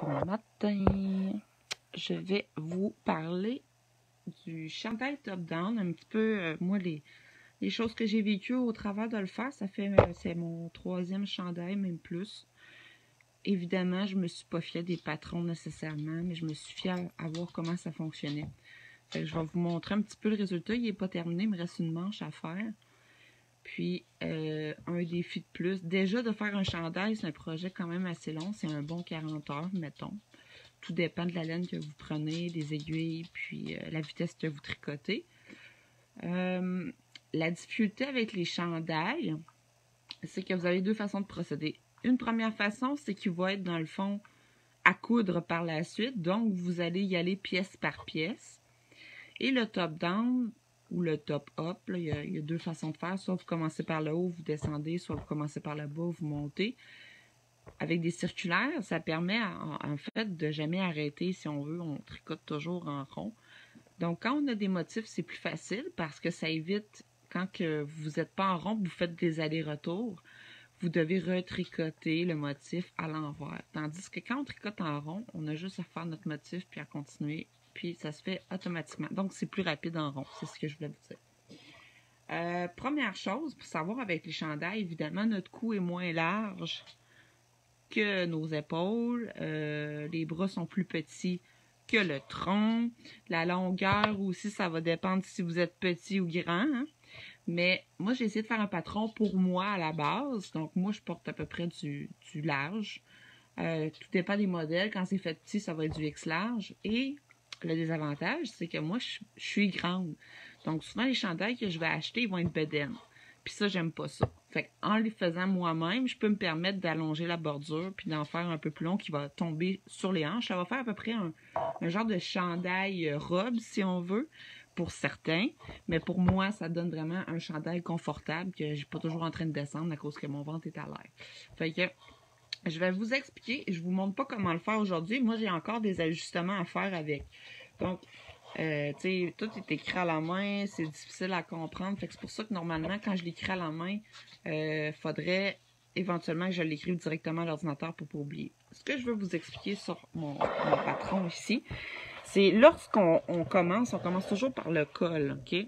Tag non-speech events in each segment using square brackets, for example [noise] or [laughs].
Bon matin. Je vais vous parler du chandail top-down, un petit peu, euh, moi, les, les choses que j'ai vécues au travers de le faire. Ça fait, euh, c'est mon troisième chandail, même plus. Évidemment, je me suis pas fiée des patrons nécessairement, mais je me suis fiée à, voir comment ça fonctionnait. je vais vous montrer un petit peu le résultat. Il n'est pas terminé, il me reste une manche à faire. Puis, euh, un défi de plus. Déjà, de faire un chandail, c'est un projet quand même assez long. C'est un bon 40 heures, mettons. Tout dépend de la laine que vous prenez, des aiguilles, puis euh, la vitesse que vous tricotez. Euh, la difficulté avec les chandails, c'est que vous avez deux façons de procéder. Une première façon, c'est qu'il va être dans le fond à coudre par la suite. Donc, vous allez y aller pièce par pièce. Et le top-down, ou le top up. il, y a, deux façons de faire. Soit vous commencez par le haut, vous descendez, soit vous commencez par le bas, vous montez. Avec des circulaires, ça permet en, fait de jamais arrêter si on veut. On tricote toujours en rond. Donc quand on a des motifs, c'est plus facile parce que ça évite quand que vous n'êtes pas en rond, vous faites des allers-retours. Vous devez retricoter le motif à l'envers. Tandis que quand on tricote en rond, on a juste à faire notre motif puis à continuer puis ça se fait automatiquement. Donc, c'est plus rapide en rond. C'est ce que je voulais vous dire. Euh, première chose, pour savoir avec les chandails, évidemment, notre cou est moins large que nos épaules. Euh, les bras sont plus petits que le tronc. La longueur aussi, ça va dépendre si vous êtes petit ou grand. Hein. Mais moi, j'ai essayé de faire un patron pour moi à la base. Donc, moi, je porte à peu près du, large. Euh, tout dépend des modèles. Quand c'est fait petit, ça va être du X large. Et le désavantage, c'est que moi, je, suis grande. Donc, souvent, les chandails que je vais acheter, ils vont être bedaines. Puis ça, j'aime pas ça. Fait en les faisant moi-même, je peux me permettre d'allonger la bordure puis d'en faire un peu plus long qui va tomber sur les hanches. Ça va faire à peu près un, genre de chandail euh, robe, si on veut, pour certains. Mais pour moi, ça donne vraiment un chandail confortable que je suis pas toujours en train de descendre à cause que mon ventre est à l'air. Fait que je vais vous expliquer. Je vous montre pas comment le faire aujourd'hui. Moi, j'ai encore des ajustements à faire avec. Donc, euh, tu sais, tout est écrit à la main, c'est difficile à comprendre. Fait que c'est pour ça que normalement, quand je l'écris à la main, euh, faudrait éventuellement que je l'écrive directement à l'ordinateur pour pas oublier. Ce que je veux vous expliquer sur mon, patron ici, c'est lorsqu'on commence, on commence toujours par le col, OK?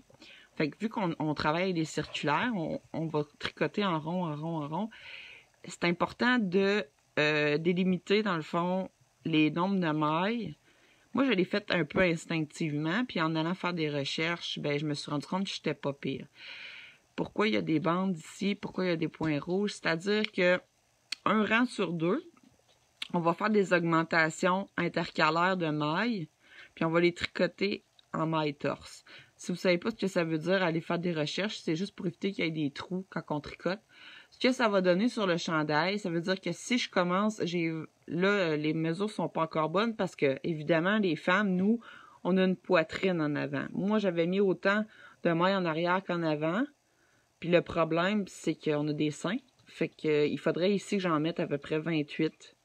Fait que vu qu'on travaille des circulaires, on, va tricoter en rond, en rond, en rond. C'est important de euh, délimiter, dans le fond, les nombres de mailles moi, je l'ai fait un peu instinctivement, puis en allant faire des recherches, ben, je me suis rendu compte que j'étais pas pire. Pourquoi il y a des bandes ici? Pourquoi il y a des points rouges? C'est-à-dire que un rang sur deux, on va faire des augmentations intercalaires de mailles, puis on va les tricoter en mailles torse. Si vous savez pas ce que ça veut dire, allez faire des recherches. C'est juste pour éviter qu'il y ait des trous quand on tricote. Ce que ça va donner sur le chandail, ça veut dire que si je commence, j'ai là, les mesures sont pas encore bonnes parce que, évidemment, les femmes, nous, on a une poitrine en avant. Moi, j'avais mis autant de mailles en arrière qu'en avant. Puis le problème, c'est qu'on a des seins. Fait qu'il faudrait ici que j'en mette à peu près 28.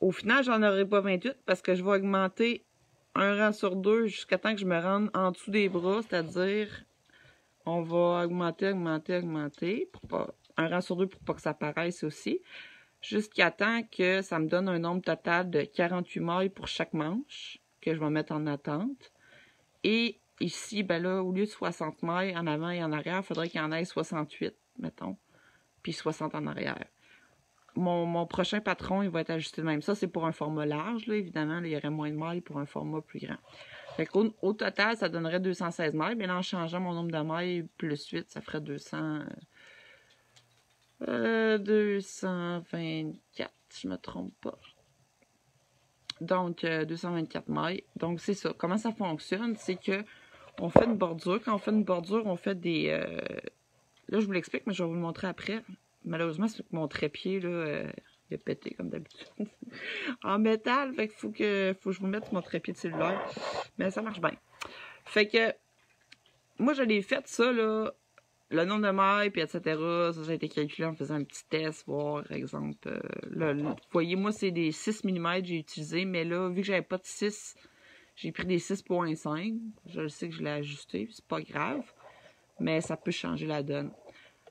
Au final, j'en aurai pas 28 parce que je vais augmenter un rang sur deux jusqu'à temps que je me rende en dessous des bras, c'est-à-dire on va augmenter, augmenter, augmenter pour pas un rang sur deux pour pas que ça paraisse aussi, jusqu'à temps que ça me donne un nombre total de 48 mailles pour chaque manche que je vais mettre en attente. Et ici, ben là, au lieu de 60 mailles en avant et en arrière, il faudrait qu'il y en ait 68, mettons, puis 60 en arrière. Mon, prochain patron, il va être ajusté de même. Ça, c'est pour un format large, là, évidemment. il y aurait moins de mailles pour un format plus grand. Fait au total, ça donnerait 216 mailles. Mais là, en changeant mon nombre de mailles plus 8, ça ferait 200, 224, euh, je me trompe pas. Donc, 224 euh, mailles. Donc, c'est ça. Comment ça fonctionne? C'est que on fait une bordure. Quand on fait une bordure, on fait des... Euh, là, je vous l'explique, mais je vais vous le montrer après. Malheureusement, c'est que mon trépied, là, il a pété, comme d'habitude. [laughs] en métal, fait qu'il faut que, faut que je vous mette mon trépied de cellulaire. Mais ça marche bien. Fait que, moi, je l'ai fait, ça, là, le nombre de mailles, puis etc. Ça, a été calculé en faisant un petit test, voir, par exemple. Euh, là, vous voyez, moi, c'est des 6 mm que j'ai utilisé, mais là, vu que j'avais pas de 6, j'ai pris des 6.5. Je sais que je l'ai ajusté, c'est pas grave. Mais ça peut changer la donne.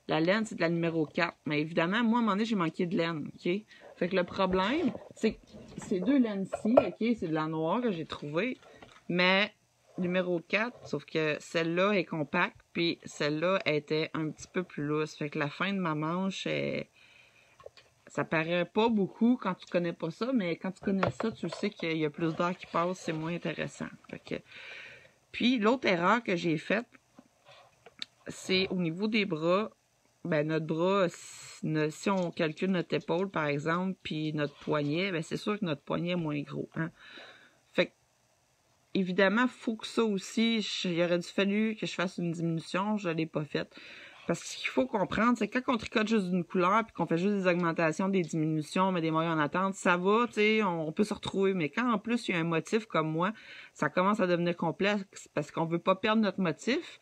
La laine, c'est de la numéro 4. Mais évidemment, moi, à un moment donné, j'ai manqué de laine, OK? Fait que le problème, c'est ces deux laines-ci, ok, c'est de la noire que j'ai trouvé, mais numéro 4, sauf que celle-là est compacte, puis celle-là était un petit peu plus lousse. Fait que la fin de ma manche, est... ça paraît pas beaucoup quand tu connais pas ça, mais quand tu connais ça, tu sais qu'il y a plus d'air qui passe, c'est moins intéressant. Fait que... Puis l'autre erreur que j'ai faite, c'est au niveau des bras. Ben, notre bras, si on calcule notre épaule, par exemple, puis notre poignet, ben, c'est sûr que notre poignet est moins gros. Hein? Évidemment, faut que ça aussi, il aurait dû fallu que je fasse une diminution, je l'ai pas faite. Parce qu'il faut comprendre, c'est quand on tricote juste d'une couleur puis qu'on fait juste des augmentations, des diminutions, mais des moyens en attente, ça va, tu sais, on, peut se retrouver. Mais quand en plus il y a un motif comme moi, ça commence à devenir complexe parce qu'on veut pas perdre notre motif.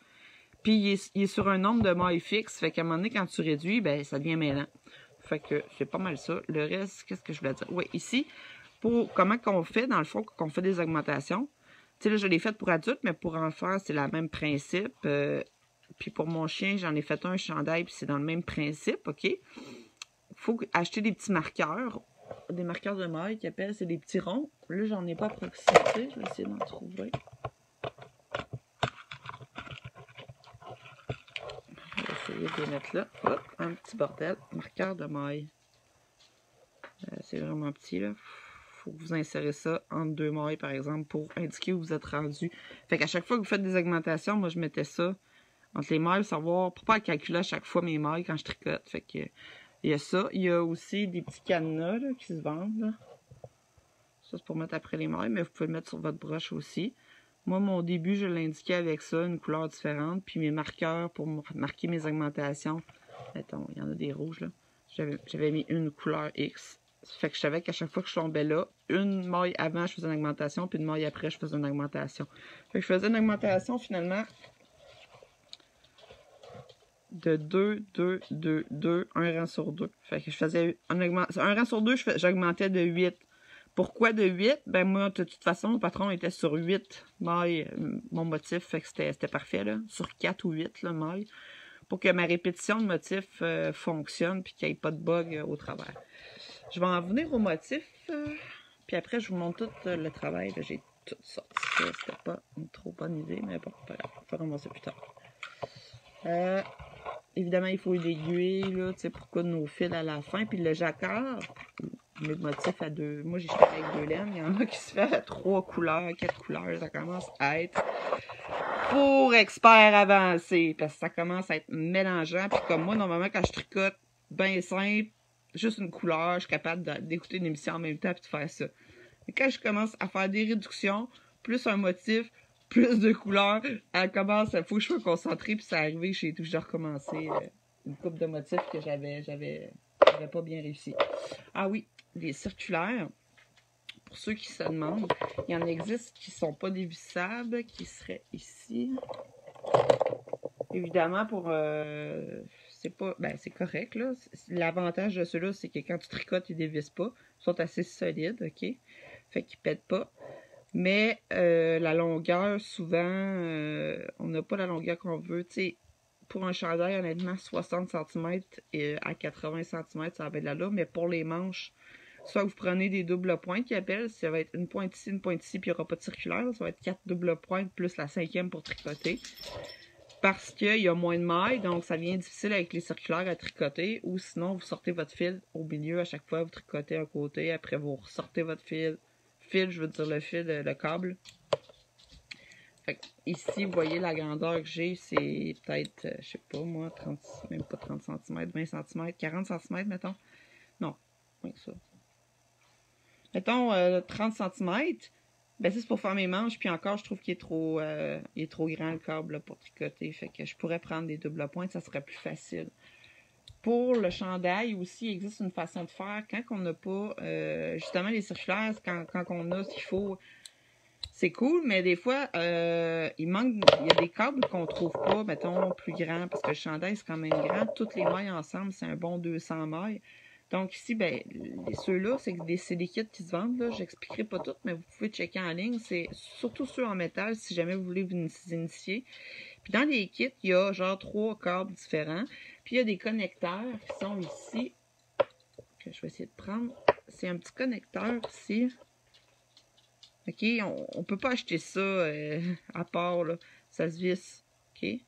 Puis il est, sur un nombre de mailles fixe. Fait qu'à un moment donné, quand tu réduis, ben ça devient mêlant. Fait que c'est pas mal ça. Le reste, qu'est-ce que je voulais dire? Oui, ici, pour comment qu'on fait, dans le fond, qu'on fait des augmentations. Tu sais, là, je l'ai fait pour adultes, mais pour enfants, c'est le même principe. Euh, puis pour mon chien, j'en ai fait un chandail, puis c'est dans le même principe, OK? faut acheter des petits marqueurs, des marqueurs de maille qui appellent, c'est des petits ronds. Là, j'en ai pas à proximité, je vais essayer d'en trouver. Je vais essayer de les mettre là. Hop, un petit bordel, marqueur de maille. Euh, c'est vraiment petit, là faut que vous insérez ça entre deux mailles, par exemple, pour indiquer où vous êtes rendu. Fait qu'à chaque fois que vous faites des augmentations, moi, je mettais ça entre les mailles, savoir, pour pas calculer à chaque fois mes mailles quand je tricote. Fait que, il y a ça. Il y a aussi des petits cadenas, qui se vendent, Ça, c'est pour mettre après les mailles, mais vous pouvez le mettre sur votre broche aussi. Moi, mon début, je l'indiquais avec ça, une couleur différente. Puis mes marqueurs pour marquer mes augmentations. Attends, il y en a des rouges, là. J'avais mis une couleur X. Fait que je savais qu'à chaque fois que je tombais là, une maille avant, je faisais une augmentation, puis une maille après, je faisais une augmentation. Fait que je faisais une augmentation, finalement, de 2, 2, 2, 2, un rang sur 2. Fait que je faisais un, rang sur 2, j'augmentais de 8. Pourquoi de 8? Ben moi, de toute façon, le patron était sur 8 mailles, euh, mon motif, fait que c'était parfait, là. Sur 4 ou 8, là, mailles. Pour que ma répétition de motif euh, fonctionne puis qu'il n'y ait pas de bug euh, au travers. Je vais en venir au motif, puis après, je vous montre tout le travail. J'ai tout sorti. C'était pas une trop bonne idée, mais bon, pas grave. On va ça plus tard. Euh, Évidemment, il faut une aiguille, là, tu sais, pour coudre nos fils à la fin. Puis le jacquard, le motif à deux. Moi, j'ai fait avec deux laines. Il y en a qui se fait à trois couleurs, quatre couleurs. Ça commence à être pour expert avancé. Parce que ça commence à être mélangeant. Puis comme moi, normalement, quand je tricote bien simple, juste une couleur, je suis capable d'écouter une émission en même temps et de faire ça. Mais quand je commence à faire des réductions, plus un motif, plus de couleurs. Elle commence, il faut que je sois concentrée, puis ça arrivé, j'ai toujours recommencé euh, une coupe de motifs que j'avais, j'avais, pas bien réussi. Ah oui, les circulaires. Pour ceux qui se demandent, il y en existe qui sont pas dévissables, qui seraient ici. Évidemment, pour euh, c'est pas ben c'est correct là. L'avantage de ceux-là, c'est que quand tu tricotes, ils dévissent pas. Ils sont assez solides, ok? Fait qu'ils pètent pas. Mais euh, la longueur, souvent, euh, on n'a pas la longueur qu'on veut. sais, pour un chandail, honnêtement, 60 cm et à 80 cm, ça va être là. Mais pour les manches, soit vous prenez des doubles pointes qui appellent, ça va être une pointe ici, une pointe ici, puis il n'y aura pas de circulaire. Ça va être quatre doubles pointes plus la cinquième pour tricoter. Parce qu'il y a moins de mailles, donc ça devient difficile avec les circulaires à tricoter. Ou sinon, vous sortez votre fil au milieu à chaque fois, vous tricotez un côté, après vous ressortez votre fil, fil, je veux dire le fil, le, câble. ici, vous voyez la grandeur que j'ai, c'est peut-être, euh, je sais pas moi, 30, même pas 30 cm, 20 cm, 40 cm, mettons. Non, moins que ça. Mettons 30 euh, cm, ben c'est pour faire mes manches, puis encore, je trouve qu'il est trop euh, il est trop grand le câble pour tricoter. Fait que je pourrais prendre des doubles pointes, ça serait plus facile. Pour le chandail aussi, il existe une façon de faire. Quand on n'a pas, euh, justement, les circulaires, quand, quand on a ce qu'il faut, c'est cool, mais des fois, euh, il manque, il y a des câbles qu'on trouve pas, mettons, plus grands, parce que le chandail, c'est quand même grand. Toutes les mailles ensemble, c'est un bon 200 mailles. Donc ici, ben, ceux-là, c'est des, des kits qui se vendent. J'expliquerai pas toutes, mais vous pouvez checker en ligne. C'est surtout ceux en métal, si jamais vous voulez vous initier. Puis dans les kits, il y a genre trois câbles différents. Puis il y a des connecteurs qui sont ici, que je vais essayer de prendre. c'est un petit connecteur ici. OK? On, ne peut pas acheter ça euh, [laughs] à part, là. Ça se visse. OK?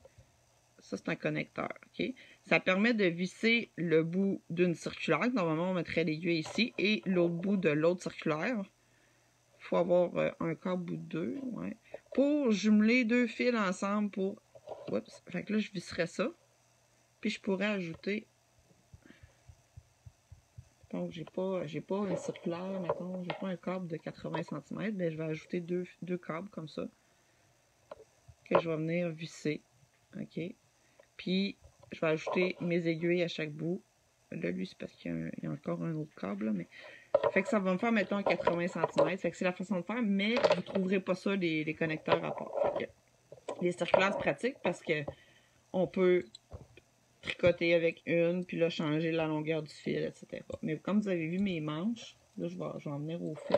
Ça, c'est un connecteur. OK? Ça permet de visser le bout d'une circulaire. Normalement, on mettrait l'aiguille ici. Et l'autre bout de l'autre circulaire. Il faut avoir euh, un câble bout de deux. Pour jumeler deux fils ensemble pour... Oups. Fait que là, je visserais ça. Puis je pourrais ajouter donc, j'ai pas, pas un circulaire, mettons, j'ai pas un câble de 80 cm, mais je vais ajouter deux, deux câbles comme ça que je vais venir visser. OK? Puis, je vais ajouter mes aiguilles à chaque bout. Là, lui, c'est parce qu'il y, a encore un autre câble, mais... Fait que ça va me faire, mettons, 80 cm. Fait que c'est la façon de faire, mais vous trouverez pas ça, les, connecteurs à part. les circulaires, c'est pratique parce que on peut tricoter avec une, puis là, changer la longueur du fil, etc. Mais comme vous avez vu mes manches, là, je vais, je vais en venir au fil.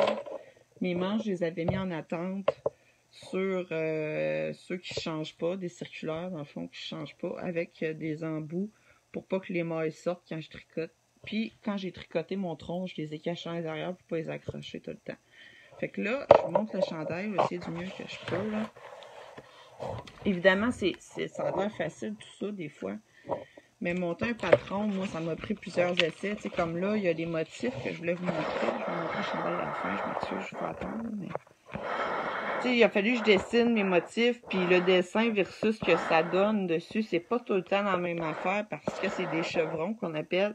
Mes manches, je les avais mis en attente sur euh, ceux qui ne changent pas, des circulaires, dans le fond, qui ne changent pas, avec euh, des embouts pour pas que les mailles sortent quand je tricote. Puis, quand j'ai tricoté mon tronc, je les ai cachés à l'intérieur pour pas les accrocher tout le temps. Fait que là, je vous montre le chandail, je vais essayer du mieux que je peux, là. Évidemment, c'est, ça a l'air facile, tout ça, des fois. Mais monter un patron, moi, ça m'a pris plusieurs essais. Tu sais, comme là, il y a des motifs que je voulais vous montrer. Je vais montrer le chandail à la fin. Je m'excuse, je vais attendre. Il a fallu que je dessine mes motifs. Puis le dessin versus ce que ça donne dessus, c'est pas tout le temps la même affaire parce que c'est des chevrons qu'on appelle.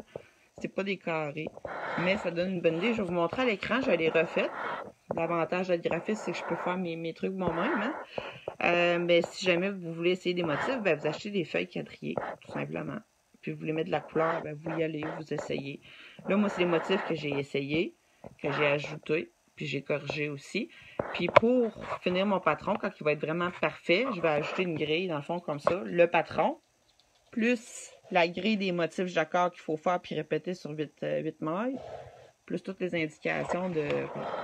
C'est pas des carrés. Mais ça donne une bonne idée. Je vais vous montrer à l'écran. Je les refaites. L'avantage d'être graphiste, c'est que je peux faire mes, mes trucs moi-même. Hein? Euh, mais si jamais vous voulez essayer des motifs, ben, vous achetez des feuilles quadrillées, tout simplement puis vous voulez mettre de la couleur, ben vous y allez, vous essayez. Là, moi, c'est les motifs que j'ai essayé, que j'ai ajouté, puis j'ai corrigé aussi. Puis pour finir mon patron, quand il va être vraiment parfait, je vais ajouter une grille, dans le fond, comme ça. Le patron, plus la grille des motifs jacquard qu'il faut faire puis répéter sur 8, 8 euh, mailles, plus toutes les indications de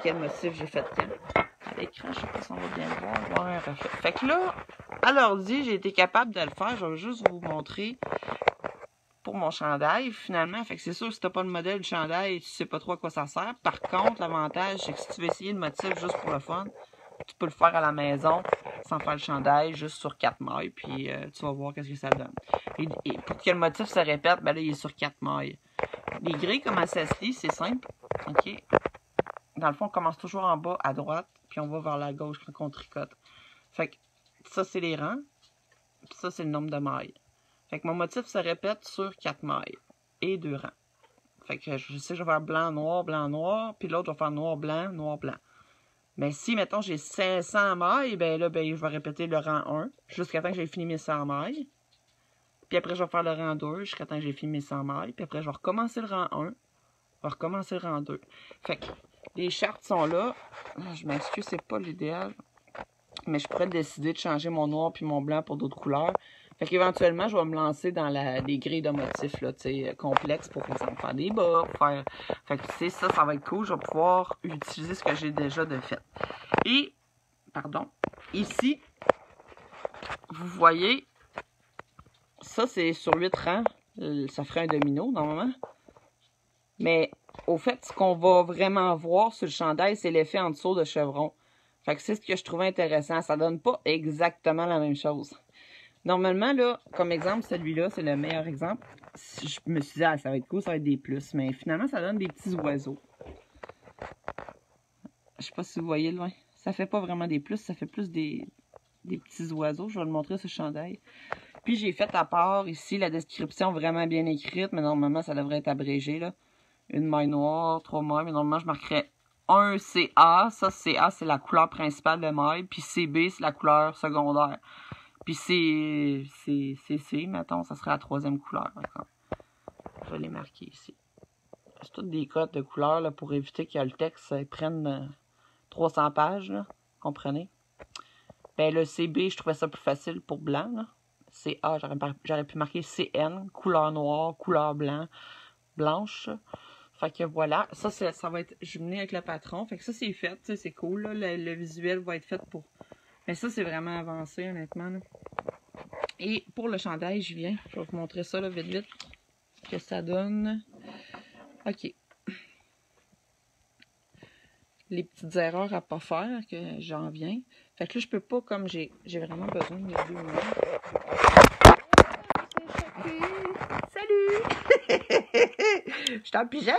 quel motif j'ai fait quand. À l'écran, je sais pas si on va bien le voir. Ouais, parfait. Fait que là, à l'ordi, j'ai été capable de le faire. Je vais juste vous montrer pour mon chandail, finalement. Fait que c'est sûr, si t'as pas le modèle du chandail, tu sais pas trop à quoi ça sert. Par contre, l'avantage, c'est que si tu veux essayer le motif juste pour le fun, tu peux le faire à la maison sans faire le chandail, juste sur quatre mailles, puis euh, tu vas voir qu'est-ce que ça donne. Et, pour que le motif se répète, ben là, il est sur quatre mailles. Les grilles, comment ça se c'est simple. OK? Dans le fond, on commence toujours en bas à droite, puis on va vers la gauche quand on tricote. Fait que ça, c'est les rangs, puis ça, c'est le nombre de mailles. Fait que mon motif se répète sur quatre mailles et deux rangs. Fait que je sais je vais faire blanc, noir, blanc, noir, puis l'autre, vais faire noir, blanc, noir, blanc. Mais si, mettons, j'ai 500 mailles, ben là, ben, je vais répéter le rang 1 jusqu'à temps que j'ai fini mes 100 mailles. Puis après, je vais faire le rang 2 jusqu'à temps que j'ai fini mes 100 mailles. Puis après, je vais recommencer le rang 1. Je vais recommencer le rang 2. Fait que les chartes sont là. Ah, je m'excuse, c'est pas l'idéal. Mais je pourrais décider de changer mon noir puis mon blanc pour d'autres couleurs. Fait qu'éventuellement, je vais me lancer dans la, des grilles de motifs, là, sais, complexes pour, faire des bas, faire... Fait que, tu sais, ça, ça va être cool. Je vais pouvoir utiliser ce que j'ai déjà de fait. Et, pardon, ici, vous voyez, ça, c'est sur 8 rangs. Ça ferait un domino, normalement. Mais, au fait, ce qu'on va vraiment voir sur le chandail, c'est l'effet en dessous de chevron. Fait que c'est ce que je trouvais intéressant. Ça donne pas exactement la même chose. Normalement, là, comme exemple, celui-là, c'est le meilleur exemple. Je me suis dit, ah, ça va être cool, ça va être des plus. Mais finalement, ça donne des petits oiseaux. Je sais pas si vous voyez loin. Ça fait pas vraiment des plus, ça fait plus des, des petits oiseaux. Je vais le montrer ce chandail. Puis j'ai fait à part ici la description vraiment bien écrite, mais normalement ça devrait être abrégé. Là. Une maille noire, trois mailles, mais normalement je marquerais un CA. Ça, CA, c'est la couleur principale de maille. Puis CB, c'est la couleur secondaire. Puis c'est, c'est, mettons, ça serait la troisième couleur. Je vais les marquer ici. C'est toutes des codes de couleurs là, pour éviter que le texte prenne 300 euh, pages, là. comprenez? Ben, le CB, je trouvais ça plus facile pour blanc. CA, j'aurais pu marquer CN, couleur noire, couleur blanc, blanche. Fait que voilà, ça, ça va être jumelé avec le patron. Fait que ça, c'est fait, c'est cool. Le, visuel va être fait pour mais ça, c'est vraiment avancé, honnêtement. Et pour le chandail, je viens. Je vais vous montrer ça, là, vite, vite. Que ça donne. OK. les petites erreurs à pas faire que j'en viens. Fait que là, je peux pas, comme j'ai vraiment besoin de mes deux mains. Salut! [laughs] Je suis en pyjama!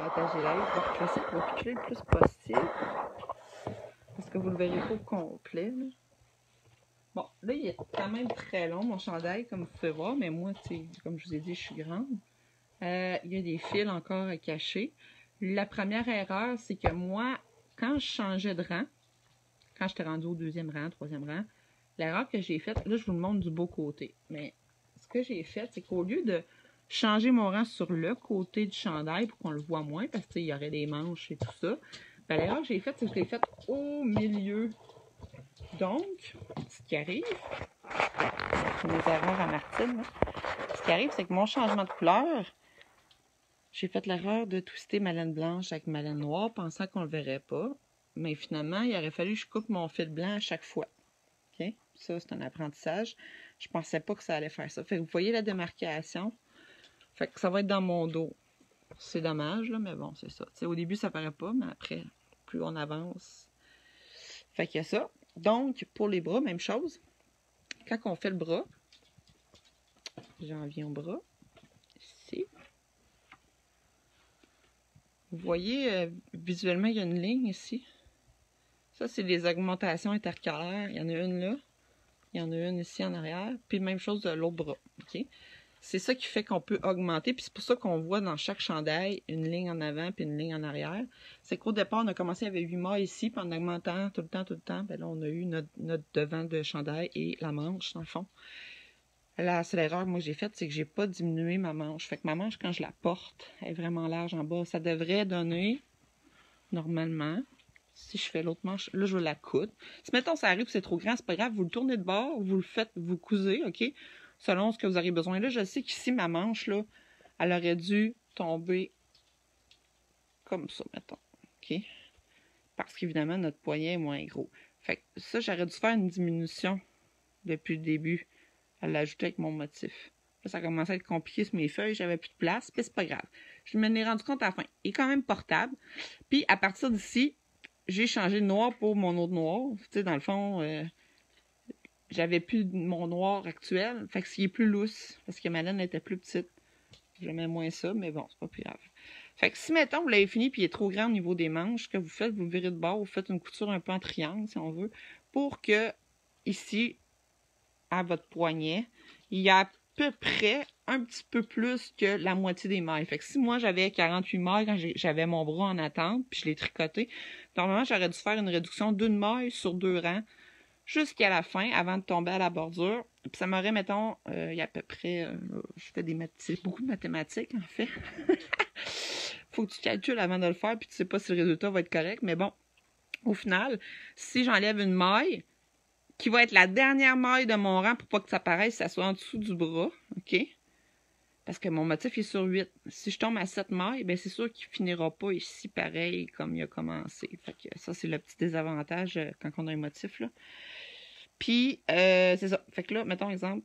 Attends, j'ai l'air pour pour piquer le plus possible. Parce que vous le verrez au complet. Bon, là, il est quand même très long, mon chandail, comme vous pouvez voir, mais moi, comme je vous ai dit, je suis grande. Euh, il y a des fils encore à cacher. La première erreur, c'est que moi, quand je changeais de rang, quand j'étais rendue au deuxième rang, troisième rang, l'erreur que j'ai faite, là, je vous le montre du beau côté, mais ce que j'ai fait, c'est qu'au lieu de changer mon rang sur le côté du chandail pour qu'on le voit moins, parce qu'il y aurait des manches et tout ça, ben, l'erreur que j'ai faite, c'est que je l'ai faite au milieu. Donc, ce qui arrive, erreurs à Martine, ce qui arrive, c'est que mon changement de couleur, j'ai fait l'erreur de twister ma laine blanche avec ma laine noire, pensant qu'on le verrait pas. Mais finalement, il aurait fallu que je coupe mon fil blanc à chaque fois. OK? Ça, c'est un apprentissage. Je pensais pas que ça allait faire ça. Fait que vous voyez la démarcation. Fait que ça va être dans mon dos. C'est dommage, là, mais bon, c'est ça. au début, ça paraît pas, mais après, plus on avance. Fait qu'il y a ça. Donc, pour les bras, même chose. Quand on fait le bras, j'en viens au bras. Ici. Vous voyez, euh, visuellement, il y a une ligne ici. Ça, c'est les augmentations intercalaires. Il y en a une là. Il y en a une ici en arrière. Puis même chose de l'autre bras. OK? C'est ça qui fait qu'on peut augmenter. Puis c'est pour ça qu'on voit dans chaque chandail une ligne en avant puis une ligne en arrière. C'est qu'au départ, on a commencé avec 8 mailles ici. Puis en augmentant tout le temps, tout le temps, ben là, on a eu notre, devant de chandail et la manche, dans le fond. Là, c'est l'erreur que moi j'ai faite, c'est que j'ai pas diminué ma manche. Fait que ma manche, quand je la porte, elle est vraiment large en bas. Ça devrait donner, normalement, si je fais l'autre manche, là, je la coudre. Si, mettons, ça arrive c'est trop grand, c'est pas grave, vous le tournez de bord, vous le faites, vous cousez, OK? Selon ce que vous aurez besoin. Là, je sais qu'ici, ma manche, là, elle aurait dû tomber comme ça, mettons. OK? Parce qu'évidemment, notre poignet est moins gros. Fait que ça, j'aurais dû faire une diminution depuis le début à l'ajouter avec mon motif. Là, ça commençait à être compliqué sur mes feuilles, j'avais plus de place, mais c'est pas grave. Je me suis rendu compte à la fin. Il est quand même portable. Puis à partir d'ici, j'ai changé de noir pour mon autre noir. Tu sais, dans le fond, euh, j'avais plus mon noir actuel. Fait que est plus lousse, parce que ma laine était plus petite. J'aimais moins ça, mais bon, c'est pas plus grave. Fait que si, mettons, vous l'avez fini puis il est trop grand au niveau des manches, que vous faites, vous virez de bord, vous faites une couture un peu en triangle, si on veut, pour que, ici, à votre poignet, il y a à peu près un petit peu plus que la moitié des mailles. Fait que si moi j'avais 48 mailles quand j'avais mon bras en attente, puis je l'ai tricoté, normalement j'aurais dû faire une réduction d'une maille sur deux rangs jusqu'à la fin, avant de tomber à la bordure. Puis ça m'aurait, mettons, euh, il y a à peu près, euh, je fais beaucoup de mathématiques en fait. [laughs] Faut que tu calcules avant de le faire, puis tu sais pas si le résultat va être correct, mais bon, au final, si j'enlève une maille, qui va être la dernière maille de mon rang pour pas que ça paraisse, ça soit en dessous du bras, OK? Parce que mon motif est sur 8. Si je tombe à 7 mailles, ben c'est sûr qu'il finira pas ici pareil comme il a commencé. Fait que ça, c'est le petit désavantage euh, quand on a un motif, là. Puis, euh, c'est ça. Fait que là, mettons exemple,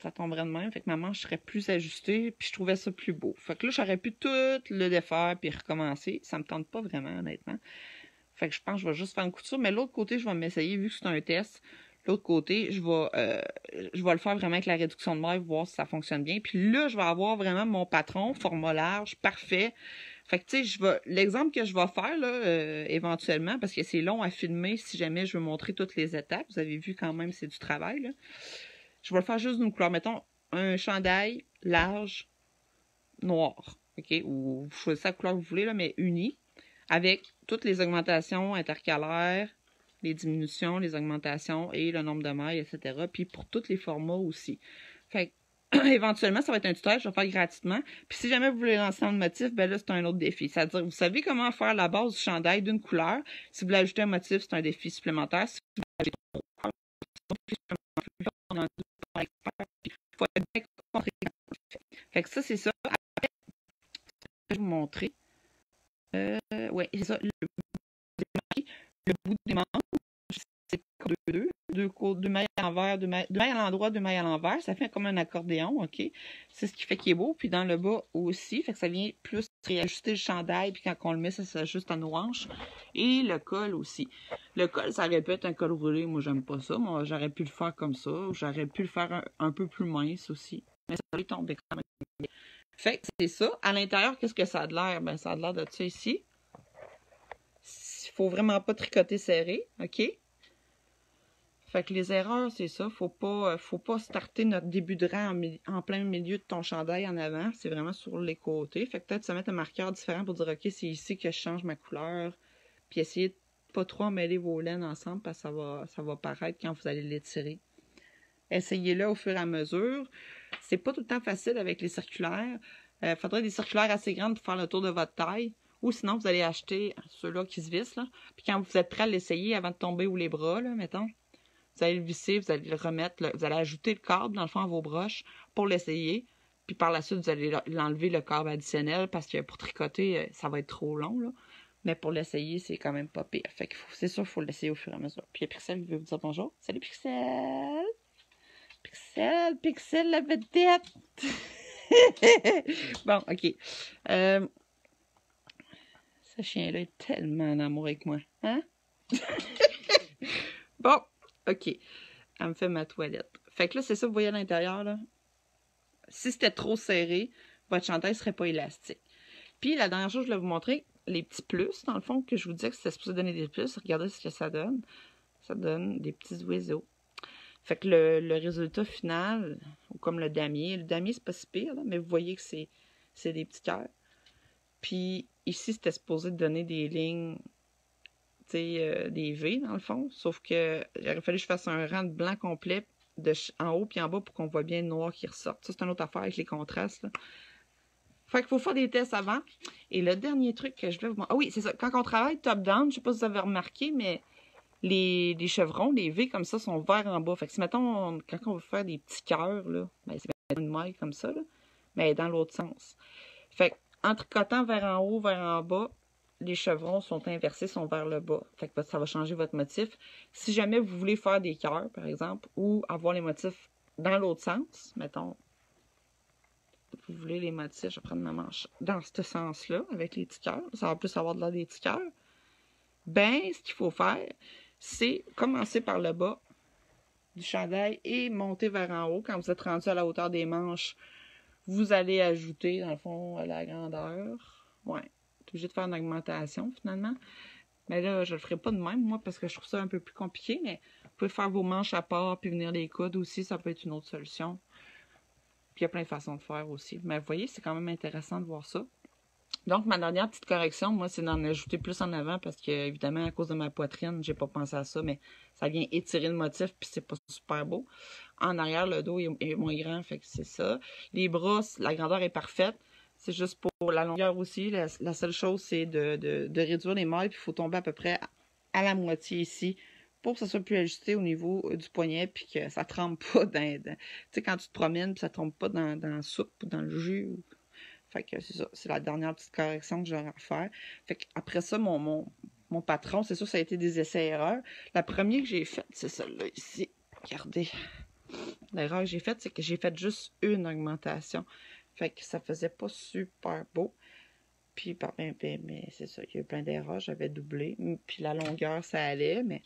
ça tomberait de même. Fait que ma manche serait plus ajustée, puis je trouvais ça plus beau. Fait que là, j'aurais pu tout le défaire puis recommencer. Ça me tente pas vraiment, honnêtement. Fait que je pense que je vais juste faire une couture. Mais l'autre côté, je vais m'essayer, vu que c'est un test. L'autre côté, je vais, euh, je vais le faire vraiment avec la réduction de maille, voir si ça fonctionne bien. Puis là, je vais avoir vraiment mon patron, format large, parfait. Fait que, tu sais, je vais, l'exemple que je vais faire, là, euh, éventuellement, parce que c'est long à filmer si jamais je veux montrer toutes les étapes. Vous avez vu quand même, c'est du travail. Je vais le faire juste d'une couleur. Mettons, un chandail large, noir. OK? Ou vous choisissez la couleur que vous voulez, là, mais uni avec toutes les augmentations intercalaires, les diminutions, les augmentations et le nombre de mailles, etc. Puis pour tous les formats aussi. [clears throat] Éventuellement, ça va être un tutoriel, je vais faire gratuitement. Puis si jamais vous voulez lancer un motif, ben là, c'est un autre défi. C'est-à-dire, vous savez comment faire la base du chandail d'une couleur. Si vous voulez ajouter un motif, c'est un défi supplémentaire. Si vous voulez fait que ça, c'est ça. Après, je vais vous montrer. Euh, ouais, c'est ça. Le, le bout des manches, c'est comme deux, deux. Deux, deux mailles à l'envers, deux mailles, à l'endroit, deux mailles à l'envers. Ça fait comme un accordéon, OK? C'est ce qui fait qu'il est beau. Puis dans le bas aussi, fait que ça vient plus réajuster le chandail. Puis quand on le met, ça s'ajuste à nos hanches. Et le col aussi. Le col, ça aurait pu être un col roulé. Moi, j'aime pas ça. Moi, j'aurais pu le faire comme ça. J'aurais pu le faire un, peu plus mince aussi. Mais ça aurait tombé quand même. Fait que c'est ça. À l'intérieur, qu'est-ce que ça a de l'air? Ben, ça a de l'air de ça ici. Il faut vraiment pas tricoter serré, OK? Fait que les erreurs, c'est ça. Faut pas, euh, faut pas starter notre début de rang en, plein milieu de ton chandail en avant. C'est vraiment sur les côtés. Fait que peut-être se mettre un marqueur différent pour dire, OK, c'est ici que je change ma couleur. Puis essayer de pas trop mêler vos laines ensemble parce que ça va, ça va paraître quand vous allez l'étirer. Essayez-le au fur et à mesure. C'est pas tout le temps facile avec les circulaires. Il euh, faudrait des circulaires assez grandes pour faire le tour de votre taille. Ou sinon, vous allez acheter ceux-là qui se vissent. Là. Puis quand vous êtes prêt à l'essayer avant de tomber ou les bras, là, mettons, vous allez le visser, vous allez le remettre, vous allez ajouter le câble, dans le fond, à vos broches pour l'essayer. Puis par la suite, vous allez l'enlever le câble additionnel parce que pour tricoter, euh, ça va être trop long. Là. Mais pour l'essayer, c'est quand même pas pire. Fait que c'est sûr qu'il faut l'essayer au fur et à mesure. Puis Pixel veut vous dire bonjour. Salut Pixel! Pixel, Pixel la vedette! [laughs] bon, ok. Euh, ce chien-là est tellement en amour avec moi. Hein? [laughs] bon, OK. Elle me fait ma toilette. Fait que là, c'est ça, vous voyez à l'intérieur, là. Si c'était trop serré, votre chandail serait pas élastique. Puis, la dernière chose, je voulais vous montrer les petits plus, dans le fond, que je vous disais que c'était supposé donner des plus. Regardez ce que ça donne. Ça donne des petits oiseaux. Fait que le, résultat final, ou comme le damier, le damier, c'est pas si pire, mais vous voyez que c'est des petits cœurs. Puis ici, c'était supposé donner des lignes euh, des V dans le fond. Sauf que il aurait fallu que je fasse un rang de blanc complet en haut puis en bas pour qu'on voit bien le noir qui ressort. Ça, c'est une autre affaire avec les contrastes. Fait qu'il faut faire des tests avant. Et le dernier truc que je vais vous montrer. Ah oui, c'est ça. Quand on travaille top-down, je sais pas si vous avez remarqué, mais les, chevrons, les V comme ça, sont verts en bas. Fait que si, mettons, quand on veut faire des petits cœurs, là, ben, c'est une maille comme ça, là, mais dans l'autre sens. Fait en tricotant vers en haut, vers en bas, les chevrons sont inversés, sont vers le bas. Fait que ça va changer votre motif. Si jamais vous voulez faire des cœurs, par exemple, ou avoir les motifs dans l'autre sens, mettons, vous voulez les motifs, je vais prendre ma manche dans ce sens-là, avec les petits cœurs, ça va plus avoir de l'air des petits cœurs, ben, ce qu'il faut faire, c'est commencer par le bas du chandail et monter vers en haut. Quand vous êtes rendu à la hauteur des manches, vous allez ajouter, dans le fond, la grandeur. Ouais, obligé de faire une augmentation finalement. Mais là, je le ferai pas de même, moi, parce que je trouve ça un peu plus compliqué, mais vous pouvez faire vos manches à part puis venir les coudes aussi, ça peut être une autre solution. Puis il y a plein de façons de faire aussi. Mais vous voyez, c'est quand même intéressant de voir ça. Donc, ma dernière petite correction, moi, c'est d'en ajouter plus en avant parce que, évidemment, à cause de ma poitrine, j'ai pas pensé à ça, mais ça vient étirer le motif puis c'est pas super beau. En arrière, le dos est moins grand, fait que c'est ça. Les bras, la grandeur est parfaite. C'est juste pour la longueur aussi. La, seule chose, c'est de, réduire les mailles. Puis il faut tomber à peu près à, la moitié ici pour que ça soit plus ajusté au niveau euh, du poignet puis que ça trempe [laughs] pas dans... tu sais, quand tu te promènes puis ça tombe pas dans, la soupe ou dans le jus. Fait que c'est ça. C'est la dernière petite correction que j'aurai à faire. Fait que après ça, mon, mon, mon patron, c'est sûr, ça a été des essais-erreurs. La première que j'ai faite, c'est celle-là ici. Regardez. L'erreur que j'ai faite, c'est que j'ai fait juste une augmentation. Fait que ça faisait pas super beau. Puis, ben, ben, mais c'est ça, il y a eu plein d'erreurs, j'avais doublé. Puis la longueur, ça allait, mais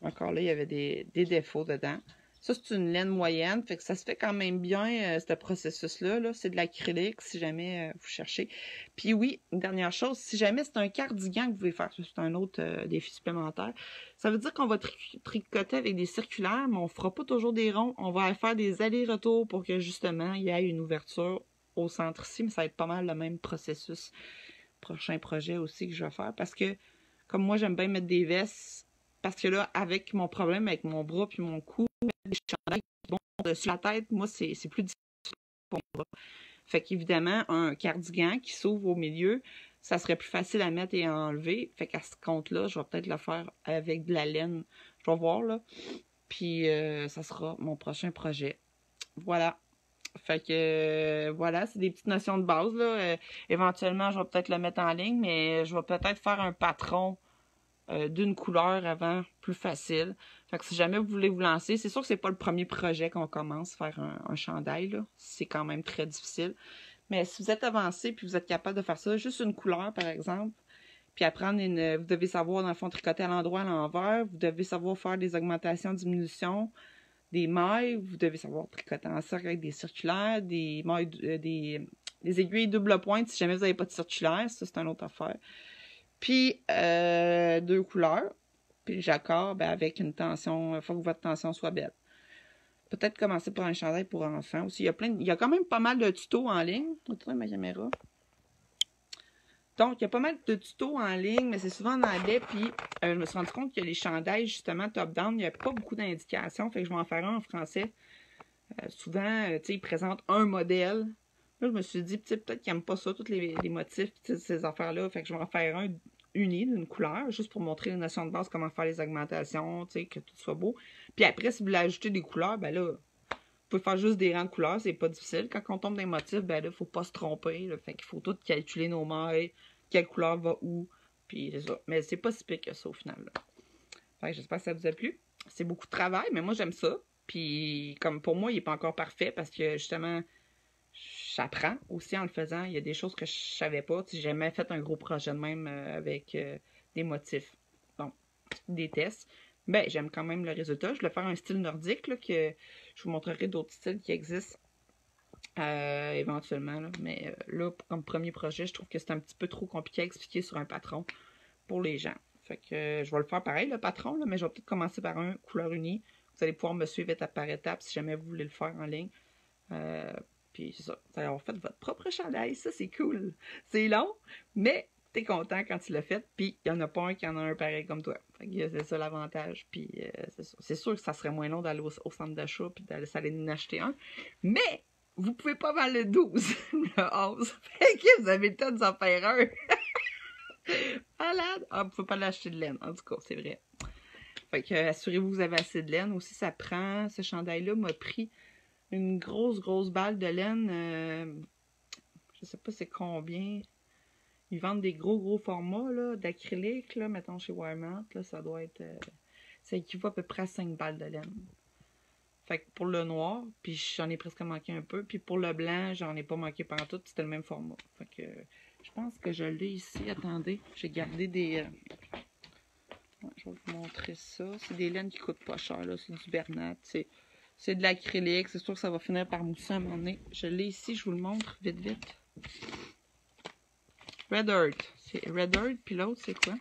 encore là, il y avait des, défauts dedans. Ça, c'est une laine moyenne, fait que ça se fait quand même bien, euh, ce processus-là. -là, c'est de l'acrylique, si jamais euh, vous cherchez. Puis oui, une dernière chose, si jamais c'est un cardigan que vous voulez faire, c'est un autre euh, défi supplémentaire, ça veut dire qu'on va tricoter avec des circulaires, mais on fera pas toujours des ronds. On va faire des allers-retours pour que justement il y ait une ouverture au centre ici, mais ça va être pas mal le même processus. Prochain projet aussi que je vais faire parce que comme moi j'aime bien mettre des vestes parce que là avec mon problème avec mon bras puis mon cou, des chandails bon dessus la tête, moi c'est plus difficile pour moi. Fait qu'évidemment un cardigan qui s'ouvre au milieu, ça serait plus facile à mettre et à enlever. Fait qu'à ce compte-là, je vais peut-être le faire avec de la laine. Je vais voir, là. Puis, euh, ça sera mon prochain projet. Voilà. Fait que, euh, voilà, c'est des petites notions de base, là. Euh, éventuellement, je vais peut-être le mettre en ligne, mais je vais peut-être faire un patron d'une couleur avant plus facile. Fait que si jamais vous voulez vous lancer, c'est sûr que c'est pas le premier projet qu'on commence à faire un, chandail. C'est quand même très difficile. Mais si vous êtes avancé puis vous êtes capable de faire ça, juste une couleur par exemple, puis apprendre. Vous devez savoir, dans le fond, tricoter à l'endroit, à l'envers. Vous devez savoir faire des augmentations, diminutions, des mailles. Vous devez savoir tricoter en cercle avec des circulaires, des mailles, euh, des, aiguilles double pointe si jamais vous n'avez pas de circulaire. Ça, c'est une autre affaire. Puis, euh, deux couleurs. Puis le jacquard, ben, avec une tension. Il faut que votre tension soit belle. Peut-être commencer par un chandail pour enfants aussi. Il y a, plein il y a quand même pas mal de tutos en ligne. Regardez ma caméra. Donc, il y a pas mal de tutos en ligne, mais c'est souvent en anglais. Puis, euh, je me suis rendu compte que les chandails, justement, top-down, il n'y a pas beaucoup d'indications. Fait que je vais en faire un en français. Euh, souvent, euh, tu sais, ils présentent un modèle. Là, je me suis dit, peut-être qu'ils n'aiment pas ça, tous les, motifs, ces affaires-là. Fait que je vais en faire un uni d'une couleur, juste pour montrer les notions de base, comment faire les augmentations, que tout soit beau. Puis après, si vous voulez ajouter des couleurs, ben là, vous pouvez faire juste des rangs de couleurs, c'est pas difficile. Quand on tombe dans les motifs, ben là, faut pas se tromper. Fait qu'il faut tout calculer nos mailles, quelle couleur va où, puis c'est ça. Mais c'est pas si pire que ça au final. Fait que j'espère que ça vous a plu. C'est beaucoup de travail, mais moi j'aime ça. Puis comme pour moi, il est pas encore parfait parce que justement, j'apprends aussi en le faisant. Il y a des choses que je savais pas. J'ai jamais fait un gros projet de même euh, avec euh, des motifs. Bon, des tests. Ben, j'aime quand même le résultat. Je vais faire un style nordique, là, que je vous montrerai d'autres styles qui existent euh, éventuellement. Mais là, comme premier projet, je trouve que c'est un petit peu trop compliqué à expliquer sur un patron pour les gens. Fait que je vais le faire pareil, le patron, mais je vais peut-être commencer par un couleur unie. Vous allez pouvoir me suivre étape par étape si jamais vous voulez le faire en ligne. Puis c'est ça. Avoir fait votre propre chandail. Ça, c'est cool. C'est long, mais t'es content quand tu l'as fait. Puis il n'y en a pas un qui en a un pareil comme toi. c'est ça l'avantage. Puis euh, c'est sûr que ça serait moins long d'aller au, centre d'achat puis d'aller en acheter un. Mais vous pouvez pas mal le 12, [laughs] le 11. Fait que vous avez le temps d'en faire un. [laughs] Malade. Ah, vous pouvez pas l'acheter de laine. En tout cas, c'est vrai. Fait que assurez-vous que vous avez assez de laine. Aussi, ça prend. Ce chandail-là m'a pris une grosse, grosse balle de laine. Euh, je sais pas c'est combien. Ils vendent des gros, gros formats d'acrylique, là, mettons chez Walmart. Là, ça doit être. Euh, ça équivaut à peu près à 5 balles de laine. Fait que pour le noir, puis j'en ai presque manqué un peu. Puis pour le blanc, j'en ai pas manqué pendant tout. C'était le même format. Fait que je pense que je l'ai ici. Attendez, j'ai gardé des. Euh, je vais vous montrer ça. C'est des laines qui coûtent pas cher. C'est du Bernat. C'est c'est de l'acrylique. C'est sûr que ça va finir par mousser à mon nez. Je l'ai ici, je vous le montre vite, vite. Red Earth. C'est Red Earth, puis l'autre, c'est quoi?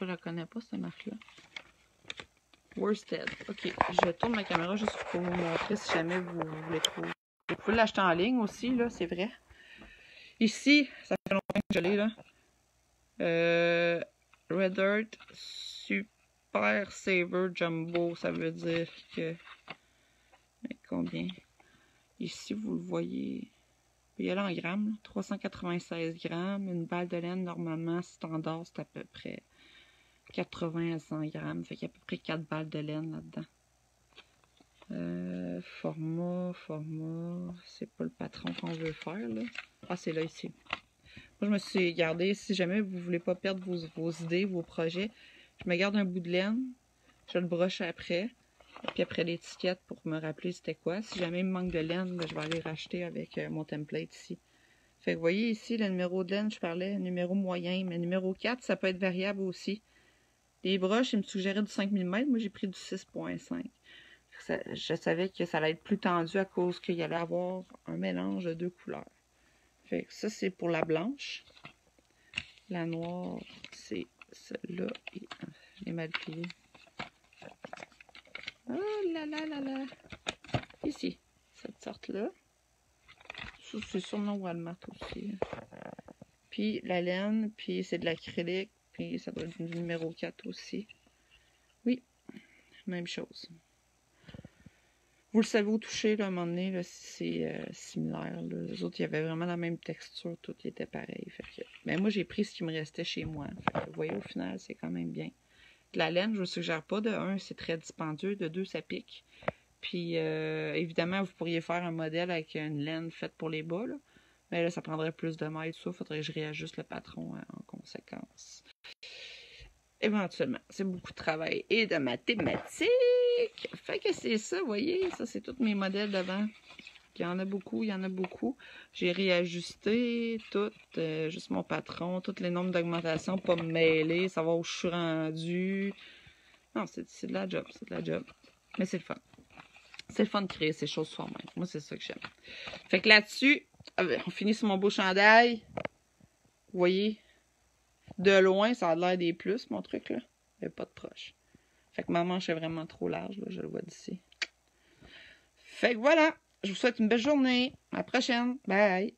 Je ne connais pas, cette marque-là. Worsted. Ok, je tourne ma caméra juste pour vous montrer si jamais vous voulez trouver. Vous pouvez l'acheter en ligne aussi, là, c'est vrai. Ici, ça fait longtemps que je l'ai, là. Euh, Red Earth, super Super Saver Jumbo, ça veut dire que... Mais combien? Ici, vous le voyez... Il y a là en grammes, 396 grammes. Une balle de laine, normalement, standard, c'est à peu près 80 à 100 grammes. Fait qu'il y a à peu près 4 balles de laine là-dedans. Euh, format, format, c'est pas le patron qu'on veut faire, là. Ah, c'est là, ici. Moi, je me suis gardé, si jamais vous voulez pas perdre vos, vos idées, vos projets, je me garde un bout de laine, je le broche après, puis après l'étiquette pour me rappeler c'était quoi. Si jamais il me manque de laine, ben, je vais aller racheter avec euh, mon template ici. Fait que vous voyez ici, le numéro de laine, je parlais, numéro moyen, mais numéro 4, ça peut être variable aussi. Les broches, ils me suggéraient du 5 mm, moi j'ai pris du 6.5. Je savais que ça allait être plus tendu à cause qu'il allait avoir un mélange de deux couleurs. Fait que ça, c'est pour la blanche. La noire, c'est celle-là. Je l'ai mal plié. Oh là là là là. Ici, cette sorte-là. C'est sûrement Walmart aussi. Puis la laine, puis c'est de l'acrylique, puis ça doit être du numéro 4 aussi. Oui, même chose. Vous le savez au toucher, là, à un moment donné, c'est euh, similaire. Les autres, il y avait vraiment la même texture, tout était pareil. Mais moi, j'ai pris ce qui me restait chez moi. vous voyez, au final, c'est quand même bien. De la laine, je ne vous suggère pas. De un, c'est très dispendieux. De deux, ça pique. Puis, euh, évidemment, vous pourriez faire un modèle avec une laine faite pour les bas. Mais là, ça prendrait plus de mailles, tout ça. Faudrait que je réajuste le patron hein, en conséquence. Éventuellement. C'est beaucoup de travail et de mathématiques. Fait que c'est ça, vous voyez, ça c'est tous mes modèles devant. Il y en a beaucoup, il y en a beaucoup. J'ai réajusté tout, euh, juste mon patron, tous les nombres d'augmentation, pas me mêler, savoir où je suis rendu. Non, c'est de la job, c'est de la job. Mais c'est le fun. C'est le fun de créer ces choses soi-même. Moi, c'est ça que j'aime. Fait que là-dessus, euh, on finit sur mon beau chandail. Vous voyez, de loin, ça a l'air des plus, mon truc, là. Mais pas de proche. Fait que ma manche est vraiment trop large, je le vois d'ici. Fait que voilà, je vous souhaite une belle journée. À la prochaine. Bye.